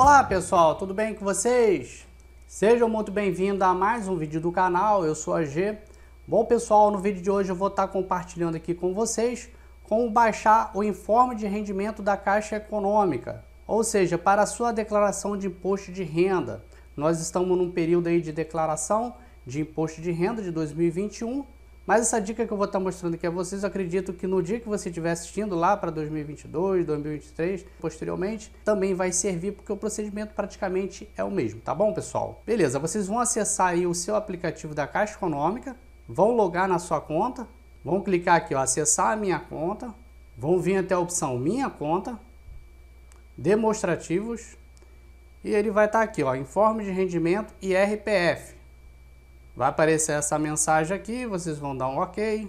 Olá pessoal, tudo bem com vocês? Sejam muito bem-vindos a mais um vídeo do canal, eu sou a G. Bom pessoal, no vídeo de hoje eu vou estar compartilhando aqui com vocês como baixar o informe de rendimento da Caixa Econômica, ou seja, para a sua declaração de imposto de renda. Nós estamos num período aí de declaração de imposto de renda de 2021 mas essa dica que eu vou estar mostrando aqui a vocês, eu acredito que no dia que você estiver assistindo lá para 2022, 2023, posteriormente, também vai servir porque o procedimento praticamente é o mesmo, tá bom, pessoal? Beleza, vocês vão acessar aí o seu aplicativo da Caixa Econômica, vão logar na sua conta, vão clicar aqui, ó, acessar a minha conta, vão vir até a opção Minha Conta, Demonstrativos, e ele vai estar aqui, ó, Informe de Rendimento e RPF. Vai aparecer essa mensagem aqui, vocês vão dar um OK.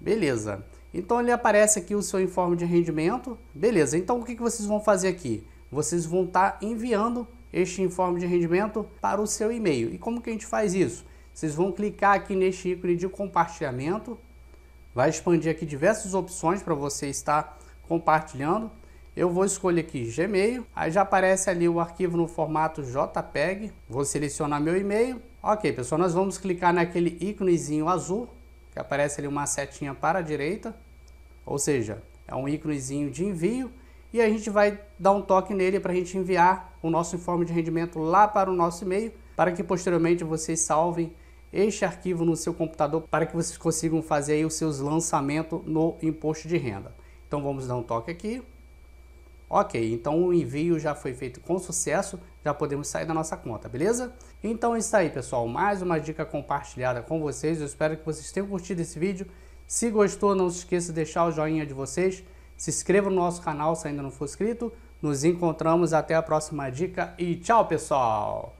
Beleza. Então ele aparece aqui o seu informe de rendimento. Beleza, então o que, que vocês vão fazer aqui? Vocês vão estar tá enviando este informe de rendimento para o seu e-mail. E como que a gente faz isso? Vocês vão clicar aqui neste ícone de compartilhamento. Vai expandir aqui diversas opções para você estar compartilhando. Eu vou escolher aqui Gmail, aí já aparece ali o arquivo no formato JPEG. Vou selecionar meu e-mail Ok, pessoal, nós vamos clicar naquele íconezinho azul, que aparece ali uma setinha para a direita, ou seja, é um íconezinho de envio, e a gente vai dar um toque nele para a gente enviar o nosso informe de rendimento lá para o nosso e-mail, para que posteriormente vocês salvem este arquivo no seu computador, para que vocês consigam fazer os seus lançamentos no imposto de renda. Então vamos dar um toque aqui. Ok, então o envio já foi feito com sucesso, já podemos sair da nossa conta, beleza? Então é isso aí, pessoal. Mais uma dica compartilhada com vocês. Eu espero que vocês tenham curtido esse vídeo. Se gostou, não se esqueça de deixar o joinha de vocês. Se inscreva no nosso canal se ainda não for inscrito. Nos encontramos até a próxima dica e tchau, pessoal!